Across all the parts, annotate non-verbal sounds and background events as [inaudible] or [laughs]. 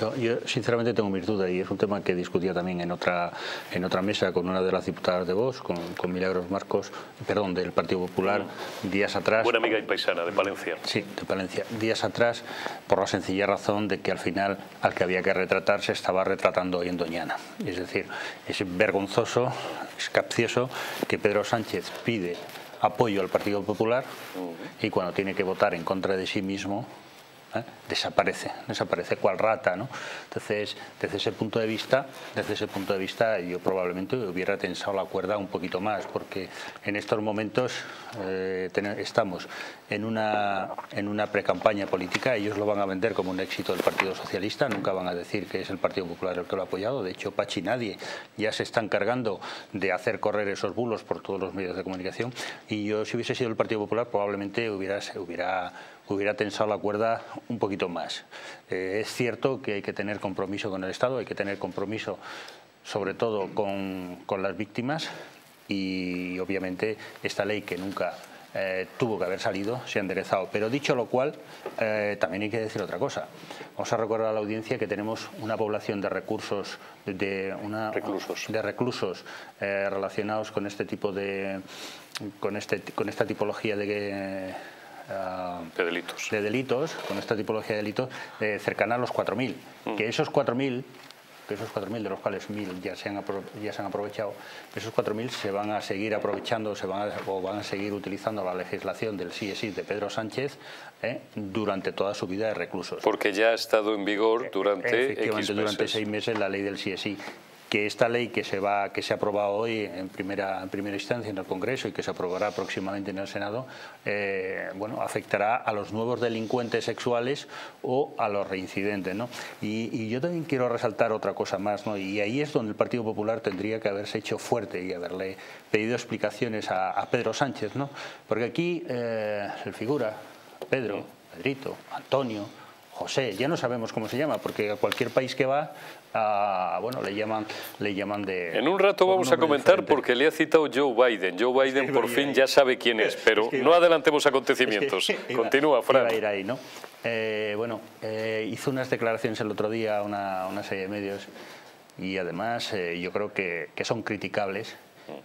Yo, yo, sinceramente tengo mis dudas y es un tema que discutía también en otra en otra mesa con una de las diputadas de Vox, con, con Milagros Marcos, perdón, del Partido Popular, días atrás. Buena amiga y paisana de Palencia. Sí, de Palencia. Días atrás, por la sencilla razón de que al final al que había que retratar se estaba retratando hoy en Doñana. Es decir, es vergonzoso, es capcioso que Pedro Sánchez pide apoyo al Partido Popular y cuando tiene que votar en contra de sí mismo ¿eh? desaparece, desaparece cual rata, ¿no? Entonces, desde ese punto de vista, desde ese punto de vista, yo probablemente hubiera tensado la cuerda un poquito más, porque en estos momentos eh, estamos en una en una precampaña política, ellos lo van a vender como un éxito del Partido Socialista, nunca van a decir que es el Partido Popular el que lo ha apoyado, de hecho Pachi nadie. Ya se está encargando de hacer correr esos bulos por todos los medios de comunicación. Y yo si hubiese sido el Partido Popular probablemente hubiera hubiera hubiera tensado la cuerda un poquito más. Eh, es cierto que hay que tener compromiso con el Estado, hay que tener compromiso sobre todo con, con las víctimas y obviamente esta ley que nunca eh, tuvo que haber salido, se ha enderezado. Pero dicho lo cual, eh, también hay que decir otra cosa. Vamos a recordar a la audiencia que tenemos una población de recursos, de, una, reclusos, de reclusos relacionados con este tipo de, con, este, con esta tipología de de delitos. de delitos, con esta tipología de delitos, eh, cercana a los 4.000. Mm. Que esos 4.000 que esos 4.000 de los cuales 1.000 ya se han, ya se han aprovechado, esos 4.000 se van a seguir aprovechando se van o van a seguir utilizando la legislación del CSI de Pedro Sánchez eh, durante toda su vida de reclusos. Porque ya ha estado en vigor durante Efectivamente, durante seis meses la ley del CSI que esta ley que se va que se ha aprobado hoy en primera en primera instancia en el Congreso y que se aprobará próximamente en el Senado eh, bueno afectará a los nuevos delincuentes sexuales o a los reincidentes ¿no? y, yo también quiero resaltar otra cosa más ¿no? y ahí es donde el Partido Popular tendría que haberse hecho fuerte y haberle pedido explicaciones a, Pedro Sánchez ¿no? porque aquí eh, se figura Pedro Pedrito Antonio José, ya no sabemos cómo se llama, porque a cualquier país que va, bueno, le llaman, le llaman de... En un rato vamos a comentar porque le ha citado Joe Biden. Joe Biden por fin ya sabe quién es, pero no adelantemos acontecimientos. [laughs] Continúa, Fran. ir ahí, ¿no? Eh, bueno, eh, hizo unas declaraciones el otro día una, una serie de medios y además eh, yo creo que, que son criticables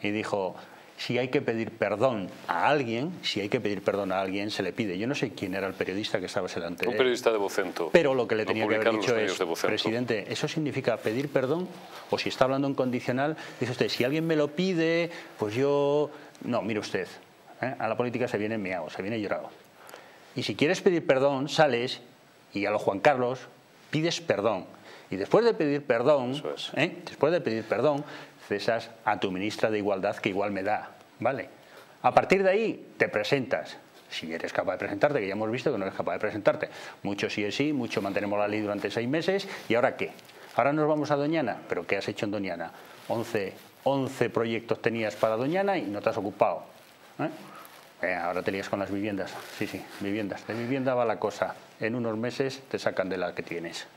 y dijo si hay que pedir perdón a alguien, si hay que pedir perdón a alguien, se le pide. Yo no sé quién era el periodista que estaba delante Un periodista de Vocento. Pero lo que le tenía que haber dicho es, presidente, ¿eso significa pedir perdón? O si está hablando en condicional, dice usted, si alguien me lo pide, pues yo... No, mire usted, ¿eh? a la política se viene meado, se viene llorado. Y si quieres pedir perdón, sales y a lo Juan Carlos pides perdón. Y después de pedir perdón, ¿eh? después de pedir perdón, a tu ministra de Igualdad que igual me da, ¿vale? A partir de ahí te presentas, si eres capaz de presentarte, que ya hemos visto que no eres capaz de presentarte. Mucho sí es sí, mucho mantenemos la ley durante seis meses, ¿y ahora qué? Ahora nos vamos a Doñana, pero ¿qué has hecho en Doñana? 11, 11 proyectos tenías para Doñana y no te has ocupado. ¿eh? Eh, ahora te lías con las viviendas, sí, sí, viviendas. De vivienda va la cosa. En unos meses te sacan de la que tienes.